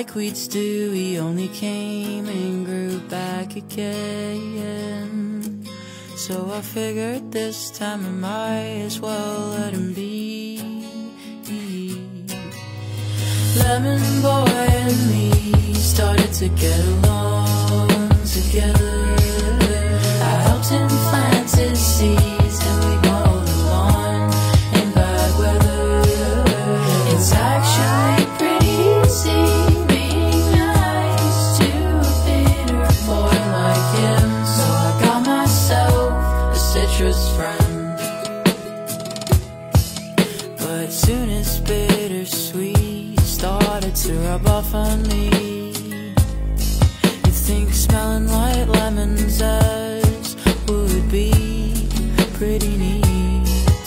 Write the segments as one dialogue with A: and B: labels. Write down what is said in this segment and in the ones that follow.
A: like weeds do, he only came and grew back again. So I figured this time I might as well let him be. Lemon boy and me started to get. think smelling like lemon zest would be pretty neat.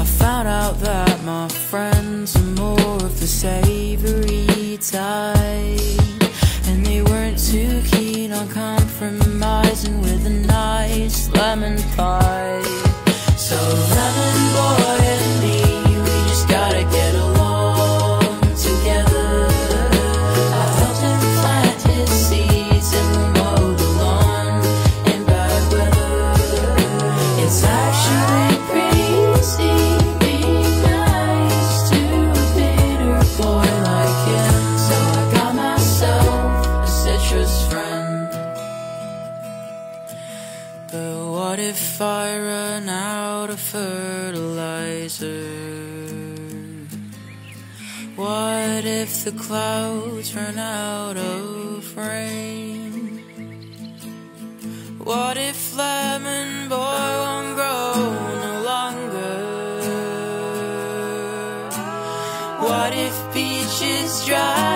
A: I found out that my friends are more of the savory type, and they weren't too keen on compromising with a nice lemon pie. the clouds run out of frame? What if lemon boy won't grow no longer? What if beaches dry?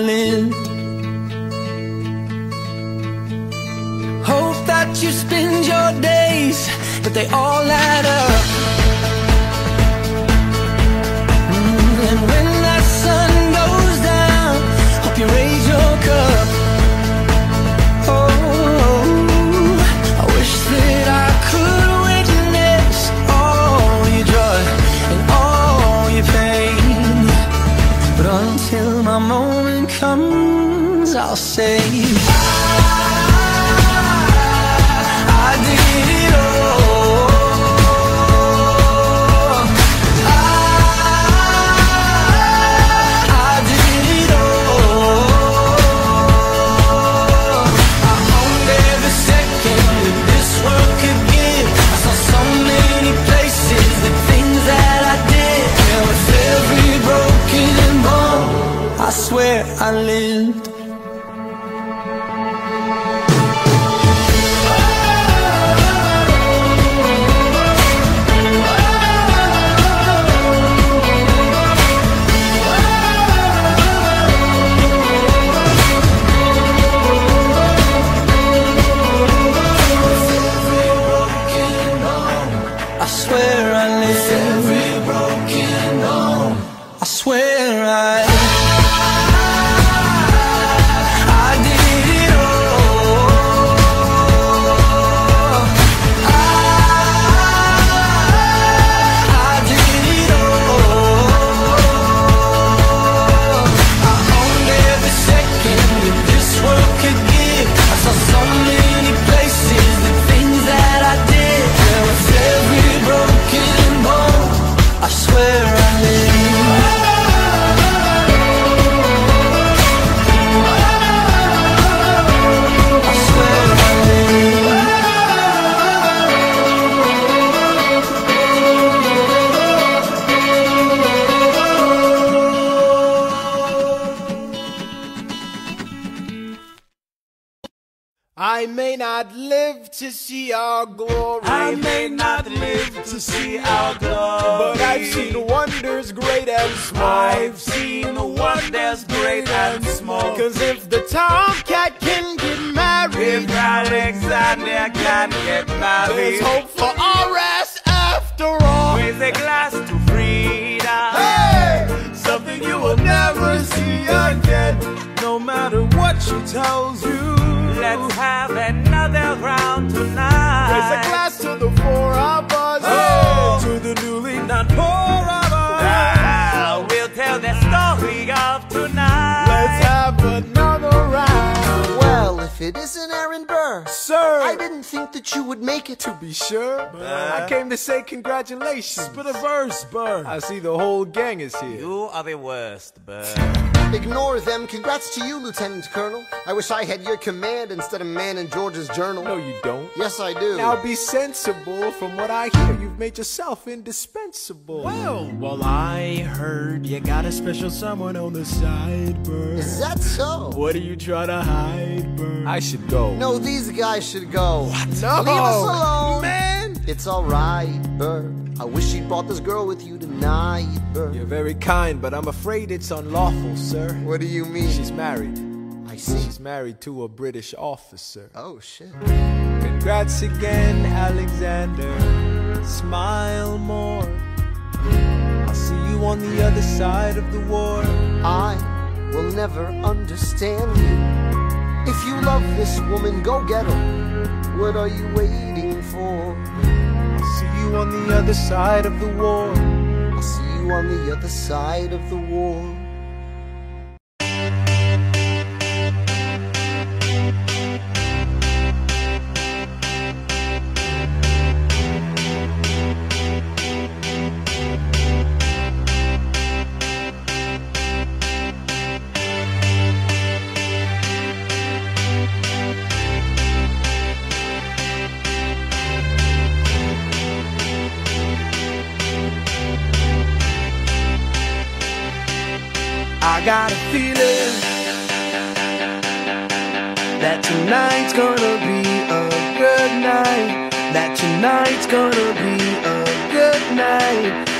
B: darling. Hope that you spend your days But they all
C: Congratulations. Spit a verse, Burr. I see the whole gang is here.
D: You are the worst, Burr.
E: Ignore them. Congrats to you, Lieutenant Colonel. I wish I had your command instead of man in George's journal.
C: No, you don't.
E: Yes, I do.
C: Now be sensible. From what I hear, you've made yourself indispensable. Well, well, I heard you got a special someone on the side, Burr.
E: Is that so?
C: What are you trying to hide, Burr? I should go.
E: No, these guys should go. What?
C: No.
E: Leave us alone.
C: Man
E: it's alright, Burr. I wish you'd brought this girl with you tonight, Burr.
C: You're very kind, but I'm afraid it's unlawful, sir.
E: What do you mean?
C: She's married.
E: I see.
C: She's married to a British officer.
E: Oh, shit.
C: Congrats again, Alexander. Smile more. I'll see you on the other side of the war.
E: I will never understand you. If you love this woman, go get her. What are you waiting for?
C: on the other side of the war.
E: I'll see you on the other side of the war.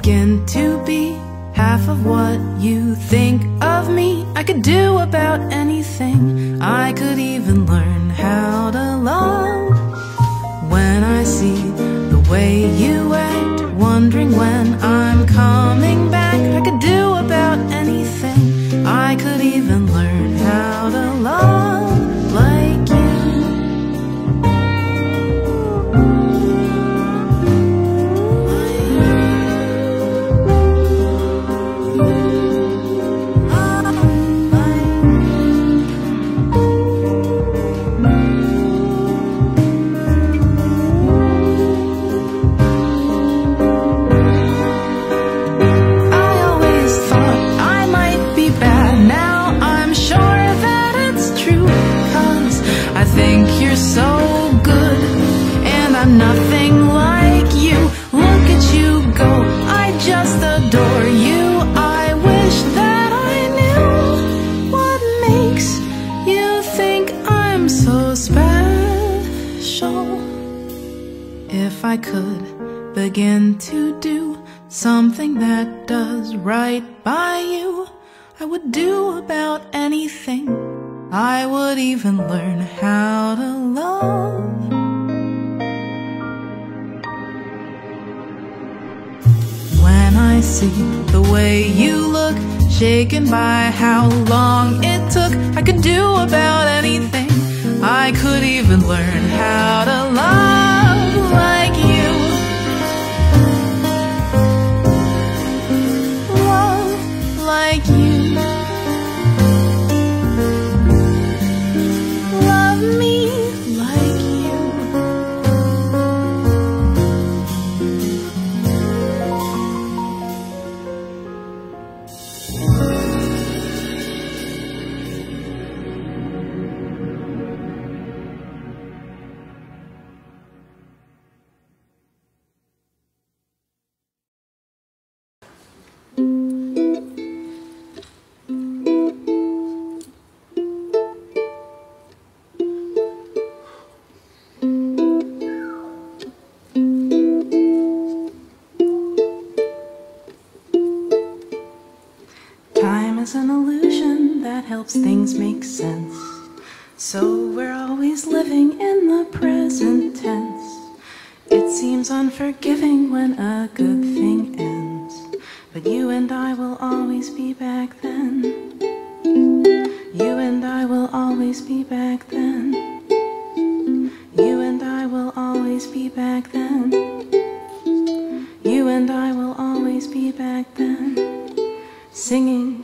F: begin to be half of what you think of me. I could do about anything. I could even learn how to love when I see the way you right by you. I would do about anything. I would even learn how to love. When I see the way you look, shaken by how long it took, I could do about anything. I could even learn how to love. forgiving when a good thing ends. But you and I will always be back then. You and I will always be back then. You and I will always be back then. You and I will always be back then. Singing.